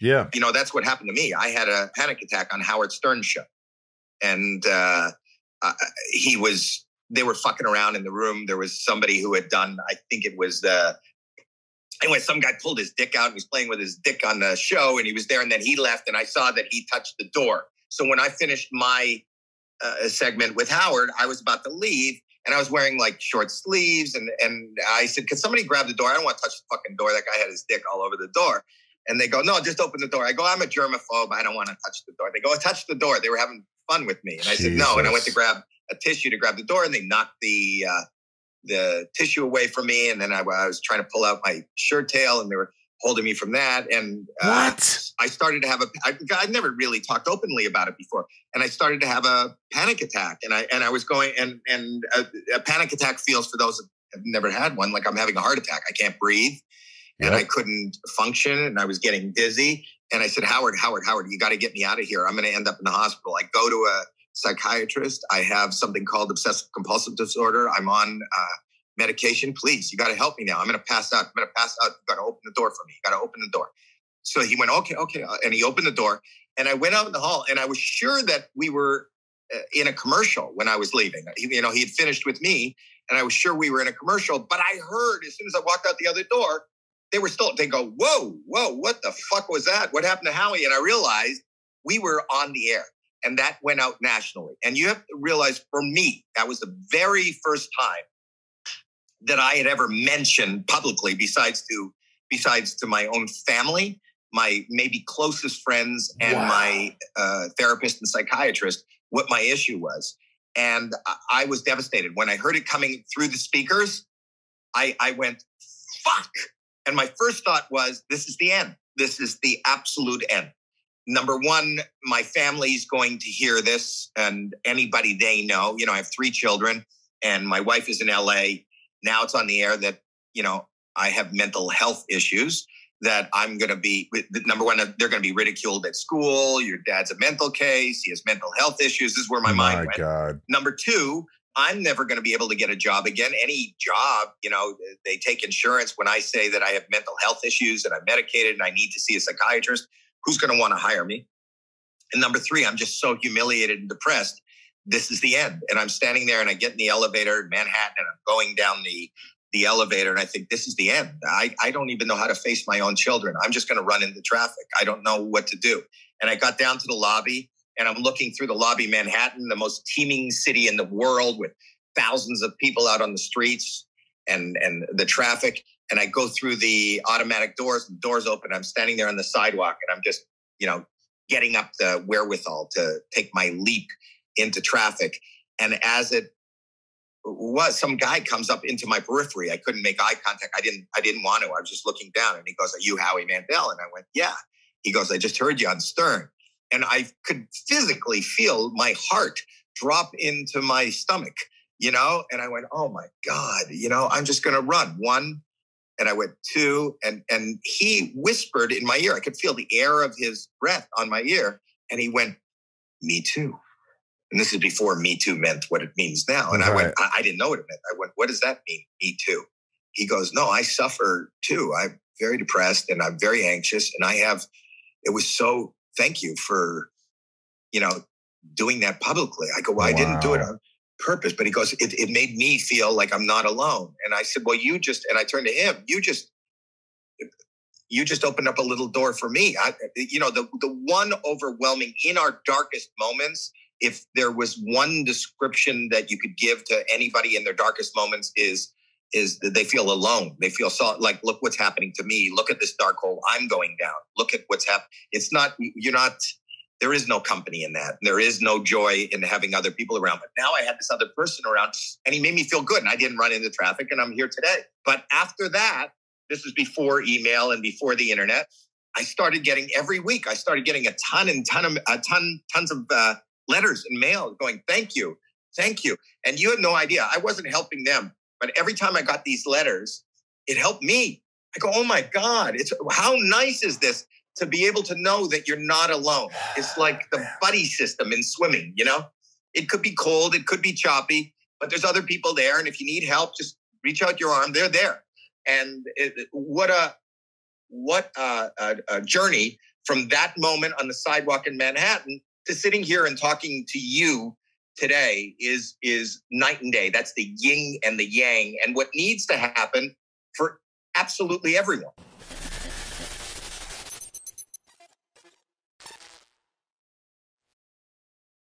Yeah. You know, that's what happened to me. I had a panic attack on Howard Stern's show. And uh, uh, he was, they were fucking around in the room. There was somebody who had done, I think it was the, anyway, some guy pulled his dick out and was playing with his dick on the show and he was there and then he left and I saw that he touched the door. So when I finished my uh, segment with Howard, I was about to leave and I was wearing like short sleeves and and I said, "Can somebody grab the door? I don't want to touch the fucking door." That guy had his dick all over the door. And they go, "No, just open the door." I go, "I'm a germaphobe. I don't want to touch the door." They go, "Touch the door." They were having fun with me, and I said, "No." And I went to grab a tissue to grab the door, and they knocked the uh, the tissue away from me. And then I, I was trying to pull out my shirt tail, and they were holding me from that. And uh, what? I started to have a. I, I'd never really talked openly about it before, and I started to have a panic attack. And I and I was going, and and a, a panic attack feels for those that have never had one like I'm having a heart attack. I can't breathe, yep. and I couldn't function, and I was getting dizzy. And I said, Howard, Howard, Howard, you got to get me out of here. I'm going to end up in the hospital. I go to a psychiatrist. I have something called obsessive compulsive disorder. I'm on uh, medication. Please, you got to help me now. I'm going to pass out. I'm going to pass out. You got to open the door for me. You got to open the door. So he went, okay, okay. Uh, and he opened the door. And I went out in the hall and I was sure that we were uh, in a commercial when I was leaving. You know, he had finished with me and I was sure we were in a commercial. But I heard as soon as I walked out the other door, they were still, they go, whoa, whoa, what the fuck was that? What happened to Howie? And I realized we were on the air and that went out nationally. And you have to realize for me, that was the very first time that I had ever mentioned publicly, besides to besides to my own family, my maybe closest friends, and wow. my uh, therapist and psychiatrist, what my issue was. And I was devastated when I heard it coming through the speakers. I, I went, "Fuck!" And my first thought was, "This is the end. This is the absolute end." Number one, my family's going to hear this, and anybody they know. You know, I have three children, and my wife is in LA now it's on the air that, you know, I have mental health issues that I'm going to be number one, they're going to be ridiculed at school. Your dad's a mental case. He has mental health issues. This is where my, oh my mind went. God. Number two, I'm never going to be able to get a job again. Any job, you know, they take insurance when I say that I have mental health issues and I'm medicated and I need to see a psychiatrist. Who's going to want to hire me? And number three, I'm just so humiliated and depressed this is the end. And I'm standing there and I get in the elevator in Manhattan and I'm going down the the elevator and I think this is the end. I, I don't even know how to face my own children. I'm just going to run into traffic. I don't know what to do. And I got down to the lobby and I'm looking through the lobby, Manhattan, the most teeming city in the world with thousands of people out on the streets and, and the traffic. And I go through the automatic doors, the doors open. I'm standing there on the sidewalk and I'm just, you know, getting up the wherewithal to take my leap into traffic. And as it was, some guy comes up into my periphery. I couldn't make eye contact. I didn't. I didn't want to. I was just looking down, and he goes, "Are you Howie Mandel?" And I went, "Yeah." He goes, "I just heard you on Stern," and I could physically feel my heart drop into my stomach. You know, and I went, "Oh my god!" You know, I'm just going to run one, and I went two, and and he whispered in my ear. I could feel the air of his breath on my ear, and he went, "Me too." And this is before Me Too meant what it means now. And right. I went, I, I, didn't know what it meant. I went, what does that mean? Me Too. He goes, no, I suffer too. I'm very depressed and I'm very anxious. And I have, it was so, thank you for, you know, doing that publicly. I go, well, wow. I didn't do it on purpose. But he goes, it, it made me feel like I'm not alone. And I said, well, you just, and I turned to him, you just, you just opened up a little door for me. I, you know, the, the one overwhelming in our darkest moments, if there was one description that you could give to anybody in their darkest moments is is that they feel alone. They feel so like, look what's happening to me. Look at this dark hole I'm going down. Look at what's happening. It's not you're not. There is no company in that. There is no joy in having other people around. But now I had this other person around, and he made me feel good. And I didn't run into traffic, and I'm here today. But after that, this was before email and before the internet. I started getting every week. I started getting a ton and ton of a ton tons of uh, letters and mail going, thank you, thank you. And you had no idea. I wasn't helping them. But every time I got these letters, it helped me. I go, oh my God, it's how nice is this to be able to know that you're not alone? It's like the buddy system in swimming, you know? It could be cold, it could be choppy, but there's other people there. And if you need help, just reach out your arm, they're there. And it, what a what a, a, a journey from that moment on the sidewalk in Manhattan to sitting here and talking to you today is is night and day. That's the yin and the yang, and what needs to happen for absolutely everyone.